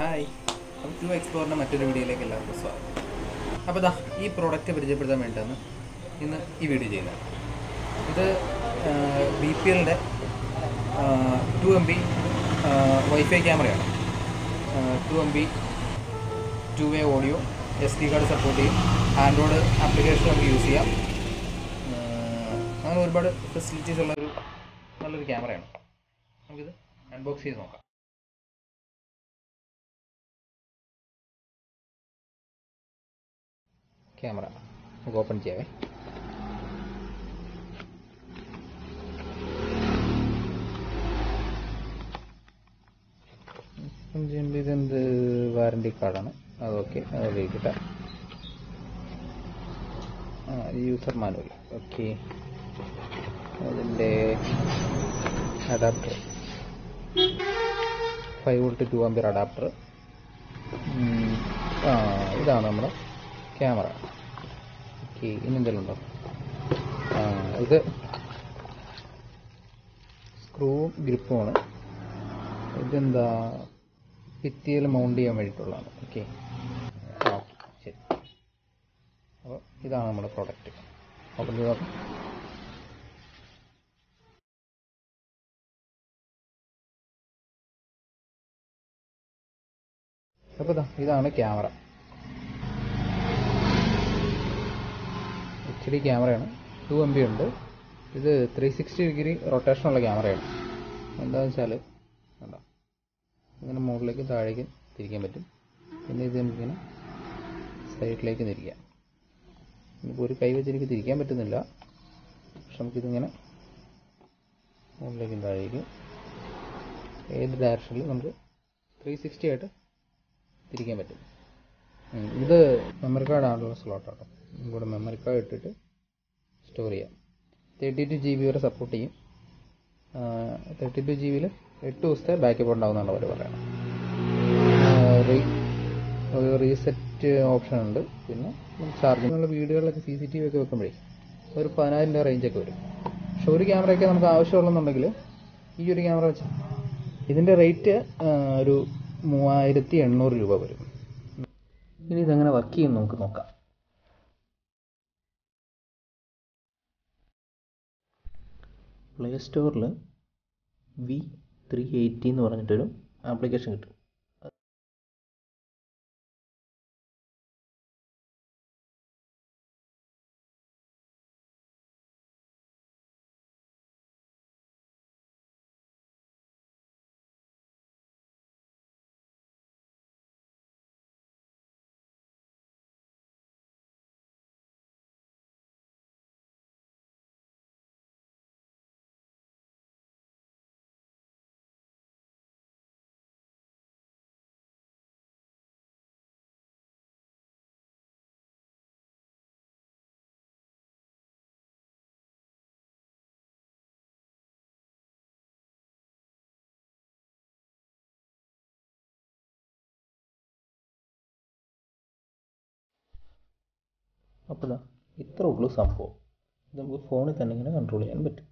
Hi. To എക്സ്പ്ലോറിന്റെ മറ്റൊരു വീഡിയോയിലേക്ക് എല്ലാവർക്കും സ്വാഗതം. അപ്പോൾ ദാ ഈ പ്രോഡക്റ്റ് പരിചയപ്പെടുത്താൻ വേണ്ടിയിട്ടാണ് ഇന്ന് ഈ വീഡിയോ ചെയ്യുന്നത്. ഇത് ബി പി എല്ലിന്റെ ടു എം ബി വൈഫൈ ക്യാമറയാണ് two M B two way audio S D card support ചെയ്യും. ആൻഡ്രോയിഡ് ആപ്ലിക്കേഷൻ നമുക്ക് യൂസ് ചെയ്യാം. അങ്ങനെ ഒരുപാട് ഫെസിലിറ്റീസ് ഉള്ളൊരു നല്ലൊരു ക്യാമറയാണ് നമുക്കിത് അൺബോക്സ് ചെയ്ത് നോക്കാം. ക്യാമറ. നമുക്ക് ഓപ്പൺ ചെയ്യാവേ. ഇതെന്ത് വാറണ്ടി കാർഡാണ്? അത് ഓക്കെ. ഉപയോഗിക്കട്ടെ. User manual. ഓക്കെ. അതിന്റെ adapter. Five volt two ampere adapter. ഇതാണ് നമ്മുടെ ക്യാമറ. ഓക്കെ ഇനി എന്തെങ്കിലും ഉണ്ടോ ഇത് സ്ക്രൂവും ഗ്രിപ്പുമാണ് ഇതെന്താ? ഭിത്തിയിൽ മൗണ്ട് ചെയ്യാൻ വേണ്ടിയിട്ടുള്ളതാണ്. ഓക്കെ ശരി. അപ്പോൾ ഇതാണ് നമ്മുടെ പ്രോഡക്റ്റ് ഓപ്പൺ ചെയ്ത് അപ്പോൾ ഇതാണ് ക്യാമറ എച്ച് ഡി ക്യാമറയാണ്. ടു എം ബി ഉണ്ട്. ഇത് ത്രീ സിക്സ്റ്റി ഡിഗ്രി റൊട്ടേഷനുള്ള ക്യാമറയാണ്. എന്താണെന്ന് വെച്ചാൽ കണ്ടോ? ഇങ്ങനെ മുകളിലേക്ക് താഴേക്ക് തിരിക്കാൻ പറ്റും. പിന്നെ ഇത് നമുക്കിങ്ങനെ സൈഡിലേക്ക് തിരിക്കാം. നമുക്ക് ഒരു കൈ വെച്ച് എനിക്ക് തിരിക്കാൻ പറ്റുന്നില്ല. പക്ഷെ നമുക്കിതിങ്ങനെ മുകളിലേക്കും താഴേക്കും ഏത് ഡയറക്ഷനിൽ നമുക്ക് ത്രീ സിക്സ്റ്റി ആയിട്ട് തിരിക്കാൻ പറ്റും. ഇത് മെമ്മറി കാർഡ് ആണുള്ള സ്ലോട്ടാട്ടോ ഇവിടെ മെമ്മറി കാർഡ് ഇട്ടിട്ട് സ്റ്റോർ ചെയ്യാം. തേർട്ടി ടു ജി ബി വരെ സപ്പോർട്ട് ചെയ്യും. തേർട്ടി ടു ജി ബിയിൽ എട്ട് ദിവസത്തെ ബാക്കപ്പ് ഉണ്ടാവുന്നതാണ് അവർ പറയുന്നത് ഒരു റീസെറ്റ് ഓപ്ഷൻ ഉണ്ട്. പിന്നെ ചാർജിങ്ങുള്ള വീടുകളിലൊക്കെ സി സി ടി വി ഒക്കെ വെക്കുമ്പോഴേ ഒരു പതിനായിരം രൂപ റേഞ്ചൊക്കെ വരും. പക്ഷെ ഒരു ക്യാമറയൊക്കെ നമുക്ക് ആവശ്യമുള്ളതെന്നുണ്ടെങ്കിൽ ഈ ഒരു ക്യാമറ വെച്ചാൽ ഇതിന്റെ റേറ്റ് ഒരു മൂവായിരത്തി എണ്ണൂറ് രൂപ വരും. ഇനി ഇതെങ്ങനെ വർക്ക് ചെയ്യും നമുക്ക് നോക്കാം. പ്ലേ സ്റ്റോറിൽ വി ത്രീ എയ്റ്റി എന്ന് പറഞ്ഞിട്ടൊരു ആപ്ലിക്കേഷൻ കിട്ടും. അപ്പോൾ ഇതാ ഇത്ര ഉള്ളൂ സംഭവം. ഇത് നമുക്ക് ഫോണിൽ തന്നെ ഇങ്ങനെ കൺട്രോൾ ചെയ്യാൻ പറ്റും.